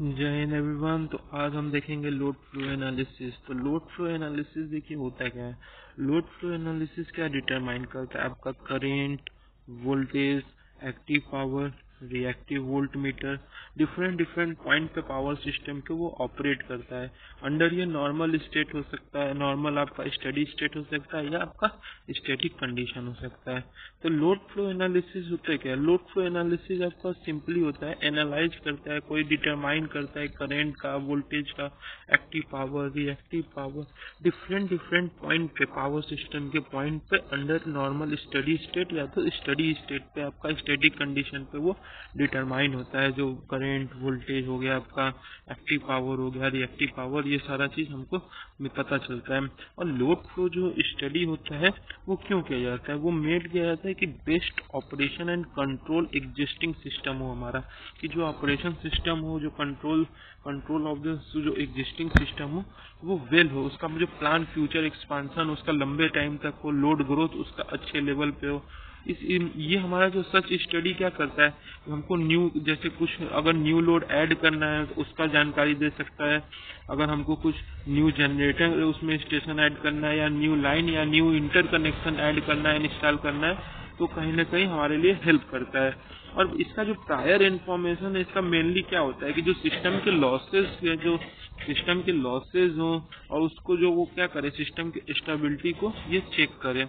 जय हिंद एवरीवन तो आज हम देखेंगे लोड फ्लो एनालिसिस तो लोड फ्लो एनालिसिस देखिए होता क्या है? लोड फ्लो एनालिसिस क्या डिटरमाइन करता है? आपका current voltage active power reactive volt meter different different point पे पावर सिस्टम के वो ऑपरेट करता है। अंडर ये नॉर्मल स्टेट हो सकता है नॉर्मल आपका स्टडी स्टेट हो सकता है या आपका स्टेटिक कंडीशन हो सकता है। तो लोड फ्लो एनालिसिस होता है क्या? लोड फ्लो एनालिसिस आपका सिंपली होता है एनालाइज करता है, कोई डिटरमाइन करता है करेंट का वोल्टेज का active power reactive power different different point पे पावर सिस्टम के पॉइंट पे अंडर नॉर्मल स्टडी स्टेट या तो स्टडी स्टेट पे आपका स्टेटिक कंडीशन पे वो डिटरमाइन होता है जो करेंट वोल्टेज हो गया, आपका एक्टिव पावर हो गया रिएक्टिव पावर ये सारा चीज़ हमको पता चलता है। और लोड फ्लो जो स्टडी होता है, वो क्यों किया जाता है? वो मेड किया जाता है कि best operation and control existing system हो हमारा। कि जो ऑपरेशन सिस्टम हो, जो कंट्रोल कंट्रोल ऑफ़ जो एग्जिस्टिंग सिस्टम हो, वो वेल हो। उसका जो प्लान फ्यूचर एक्सपांसन उसका लंबे टाइम तक हो लोड ग्रोथ उसका अच्छे लेवल पे हो। इस ये हमारा जो सच स्टडी क्या करता है? हमको न्यू जैसे कुछ, अगर न्यू लोड ऐड करना है तो उसका जानकारी दे सकता है। अगर हमको कुछ न्यू जनरेटर उसमें स्टेशन ऐड करना है, या न्यू लाइन या न्यू इंटर कनेक्शन ऐड करना है इंस्टॉल करना है तो कहीं ना कहीं हमारे लिए हेल्प करता है। और इसका जो प्रायर इन्फॉर्मेशन है, इसका मेनली क्या होता है कि जो सिस्टम के लॉसेस जो सिस्टम के लॉसेज हो, और उसको जो वो क्या करे सिस्टम की स्टेबिलिटी को ये चेक करे।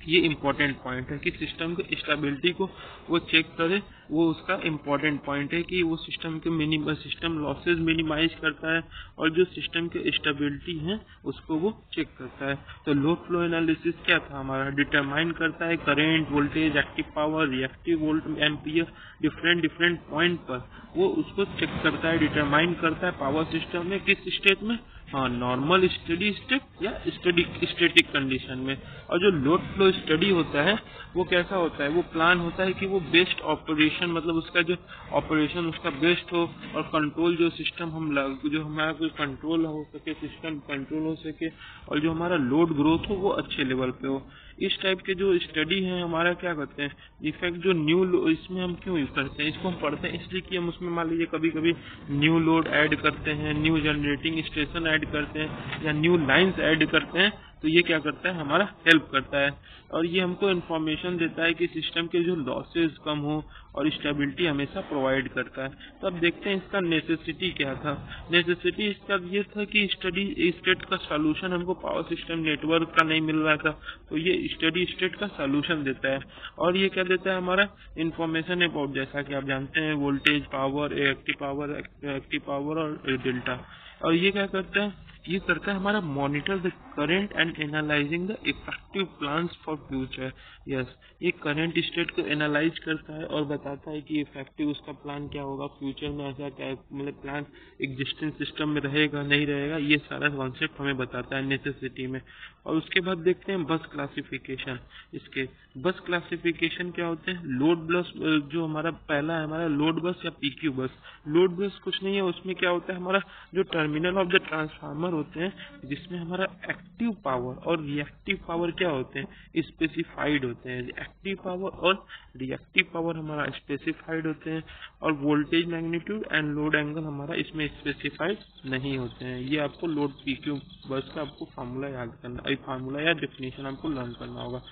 ये इम्पोर्टेंट पॉइंट है कि सिस्टम की स्टेबिलिटी को वो चेक करे, वो उसका इम्पोर्टेंट पॉइंट है कि वो सिस्टम के मिनिमम सिस्टम लॉसेज मिनिमाइज करता है और जो सिस्टम की स्टेबिलिटी है, उसको वो चेक करता है। तो लो फ्लो एनालिसिस क्या था हमारा? डिटरमाइन करता है current voltage active power reactive volt ampere different different point पर। वो उसको चेक करता है डिटरमाइन करता है पावर सिस्टम में किस स्टेट में नॉर्मल स्टडी स्टेट या स्टडी स्टेटिक कंडीशन में। और जो लोड फ्लो स्टडी होता है, वो कैसा होता है? वो प्लान होता है कि वो बेस्ट ऑपरेशन मतलब उसका जो ऑपरेशन उसका बेस्ट हो और कंट्रोल जो सिस्टम हम जो हमारा कोई कंट्रोल हो सके सिस्टम कंट्रोल हो सके और जो हमारा लोड ग्रोथ हो, वो अच्छे लेवल पे हो। इस टाइप के जो स्टडी है, हमारा क्या करते हैं? इफ़ेक्ट जो न्यू इसमें हम क्यों यूज़ करते हैं? इसको हम पढ़ते हैं, इसलिए कि हम उसमें मान लीजिए कभी कभी न्यू लोड ऐड करते हैं न्यू जनरेटिंग स्टेशन ऐड करते हैं, या न्यू लाइन्स ऐड करते हैं तो ये क्या करता है? हमारा हेल्प करता है। और ये हमको इन्फॉर्मेशन देता है कि सिस्टम के जो लॉसेज कम हो और स्टेबिलिटी हमेशा प्रोवाइड करता है। तो अब देखते हैं इसका नेसेसिटी क्या था। नेसेसिटी इसका ये था कि स्टडी स्टेट का सोल्यूशन हमको पावर सिस्टम नेटवर्क का नहीं मिल रहा था। तो ये स्टडी स्टेट का सोल्यूशन देता है। और ये क्या देता है हमारा? इन्फॉर्मेशन अबाउट जैसा कि आप जानते हैं voltage power active power active power और डेल्टा और ये क्या करता है? ये करता है हमारा monitor the current and analysing the effective plans for future yes ये करेंट स्टेट को एनालाइज करता है और बताता है कि इफ़ेक्टिव उसका प्लान क्या होगा फ्यूचर में ऐसा क्या मतलब प्लान एग्जिस्टिंग सिस्टम में रहेगा, नहीं रहेगा, ये सारा कॉन्सेप्ट हमें बताता है नेसेसिटी में। और उसके बाद देखते हैं बस क्लासिफिकेशन इसके बस क्लासिफिकेशन क्या होते हैं? लोड बस जो हमारा पहला है, हमारा लोड बस या पीक्यू बस लोड बस कुछ नहीं है, उसमें क्या होता है? हमारा जो टर्मिनल ऑफ़ द ट्रांसफार्मर होते हैं, जिसमें हमारा एक्टिव पावर और रिएक्टिव पावर क्या होते हैं? स्पेसिफाइड होते हैं। एक्टिव पावर और रिएक्टिव पावर हमारा स्पेसिफाइड होते हैं और voltage magnitude and load angle हमारा इसमें स्पेसिफाइड नहीं होते हैं। ये आपको लोड पी क्यू बस का आपको फार्मूला याद करना फार्मूला या डेफिनेशन आपको लर्न करना होगा।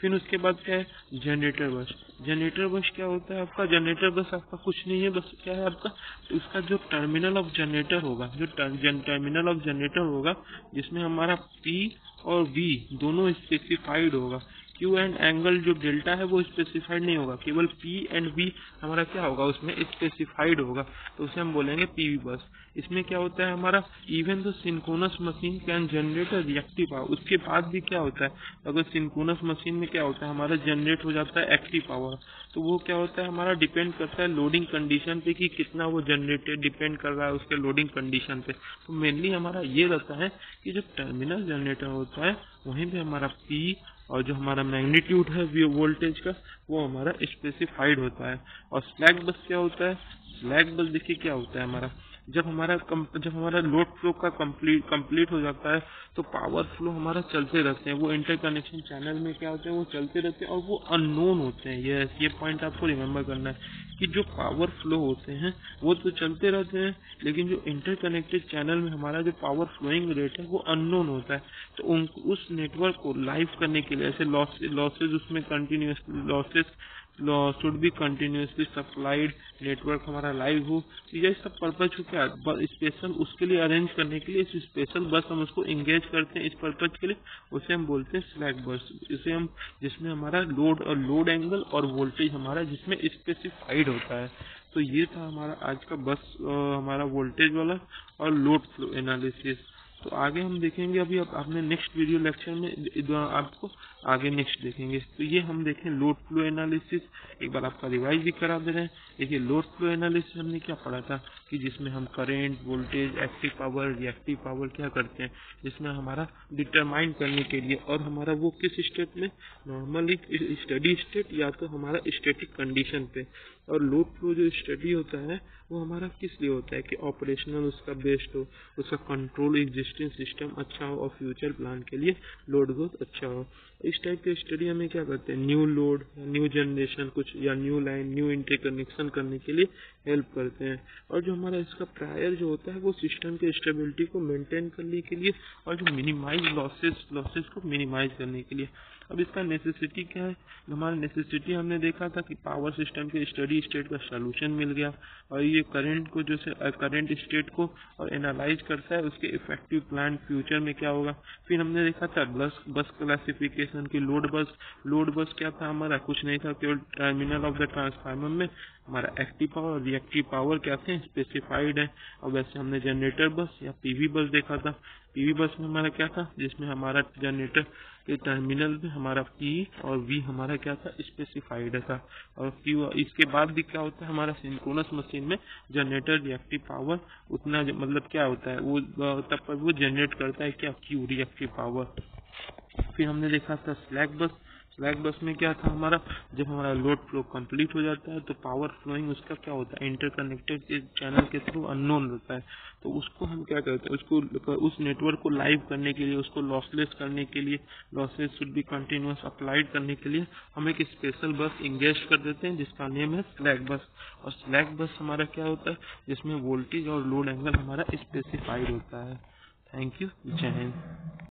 फिर उसके बाद क्या है? जनरेटर बस जनरेटर बस क्या होता है आपका? जनरेटर बस आपका कुछ नहीं है, बस क्या है आपका? उसका जो टर्मिनल ऑफ़ जनरेटर होगा, जो टर्मिनल ऑफ़ जनरेटर होगा, जिसमें हमारा पी और वी दोनों स्पेसिफाइड होगा। क्यू एंड एंगल जो डेल्टा है वो स्पेसिफाइड नहीं होगा। केवल पी एंड वी हमारा क्या होगा? उसमें स्पेसिफाइड होगा। तो उसे हम बोलेंगे पीवी बस। इसमें क्या होता है हमारा? Even the synchronous machine can generate reactive power उसके बाद भी क्या होता है? अगर सिंकोनस मशीन में क्या होता है? हमारा जनरेट हो जाता है एक्टिव पावर तो वो क्या होता है? हमारा डिपेंड करता है लोडिंग कंडीशन पे कि कितना वो जनरेटेड डिपेंड कर रहा है उसके लोडिंग कंडीशन पे। तो मेनली हमारा ये रहता है कि जो टर्मिनल जनरेटर होता है, वहीं पे हमारा पी और जो हमारा मैग्नीट्यूड है वोल्टेज का, वो हमारा स्पेसिफाइड होता है। और स्लैग बस क्या होता है? स्लैग बस देखिए क्या होता है हमारा। जब हमारा जब हमारा लोड फ्लो का कंप्लीट कंप्लीट हो जाता है तो पावर फ्लो हमारा चलते रहते हैं। वो इंटरकनेक्शन चैनल में क्या होते हैं, वो चलते रहते हैं और वो अननोन होते हैं। ये ये पॉइंट आपको रिमेम्बर करना है कि जो पावर फ्लो होते हैं, वो तो चलते रहते हैं, लेकिन जो इंटरकनेक्टेड चैनल में हमारा जो पावर फ्लोइंग रेट है, वो अननोन होता है। तो उन, उस नेटवर्क को लाइव करने के लिए, ऐसे लॉसेज उसमें continuous losses should be continuously supplied network हमारा लाइव हो। ये सब पर्पज को क्या? स्पेशल उसके लिए अरेंज करने के लिए इस स्पेशल बस हम उसको इंगेज करते हैं। इस पर्पज के लिए उसे हम बोलते हैं स्लैक बस इसे हम जिसमें हमारा लोड और लोड एंगल और वोल्टेज हमारा जिसमें स्पेसिफाइड होता है। तो ये था हमारा आज का बस आ, हमारा वोल्टेज वाला और लोड फ्लो एनालिसिस तो आगे हम देखेंगे, अभी अब आपने नेक्स्ट वीडियो लेक्चर में आपको आगे नेक्स्ट देखेंगे। तो ये हम देखें लोड फ्लो एनालिसिस एक बार आपका रिवाइज भी करा दे रहे हैं। देखिए लोड फ्लो एनालिसिस हमने क्या पढ़ा था कि जिसमें हम current voltage active power reactive power क्या करते हैं? जिसमें हमारा डिटरमाइन करने के लिए और हमारा वो किस स्टेट में? नॉर्मली स्टडी स्टेट या तो हमारा स्टेटिक कंडीशन पे। और लोड फ्लो जो स्टडी होता है वो हमारा किस लिए होता है कि ऑपरेशनल उसका बेस्ट हो, उसका कंट्रोल एग्जिस्टिंग सिस्टम अच्छा हो और फ्यूचर प्लान के लिए लोड ग्रोथ अच्छा हो। इस टाइप के स्टडी हमें क्या करते हैं? न्यू लोड या न्यू जनरेशन कुछ या न्यू लाइन न्यू इंटरकनेक्शन करने के लिए हेल्प करते हैं। और जो हमारा इसका प्रायर जो होता है, वो सिस्टम के स्टेबिलिटी को मेंटेन करने के लिए और जो मिनिमाइज लॉसेस लॉसेस को मिनिमाइज करने के लिए। अब इसका नेसेसिटी क्या है? हमारा नेसेसिटी हमने देखा था कि पावर सिस्टम के स्टडी स्टेट का सोल्यूशन मिल गया और ये करंट को जो करंट स्टेट को और एनालाइज करता है, उसके इफ़ेक्टिव प्लान फ्यूचर में क्या होगा? फिर हमने देखा था बस बस क्लासिफिकेशन की लोड बस लोड बस क्या था? हमारा कुछ नहीं था, केवल टर्मिनल ऑफ़ द ट्रांसफार्मर में हमारा एक्टिव पावर और रिएक्टिव पावर क्या थे? स्पेसिफाइड है। और वैसे हमने जनरेटर बस या पीवी बस देखा था। पीवी बस में हमारा क्या था? जिसमें हमारा जनरेटर के टर्मिनल में हमारा पी और वी हमारा क्या था? स्पेसिफाइड था। और क्यू इसके बाद भी क्या होता है? हमारा सिंक्रोनस मशीन में जनरेटर रिएक्टिव पावर उतना मतलब क्या होता है? वो तब पर वो जनरेट करता है क्या? क्यू रिएक्टिव पावर फिर हमने देखा था स्लैक बस। स्लैक बस में क्या था हमारा? जब हमारा लोड फ्लो कंप्लीट हो जाता है तो पावर फ्लोइंग उसका क्या होता है? इंटरकनेक्टेड चैनल के थ्रू अननोन रहता है। तो उसको हम क्या करते हैं? उसको उस नेटवर्क को लाइव करने के लिए, उसको लॉसलेस करने के लिए losses should be continuous applied करने के लिए, हम एक स्पेशल बस इंगेज कर देते हैं, जिसका नेम है स्लैक बस। और स्लैक बस हमारा क्या होता है? जिसमें वोल्टेज और लोड एंगल हमारा स्पेसिफाइड होता है। थैंक यू जय हिंद।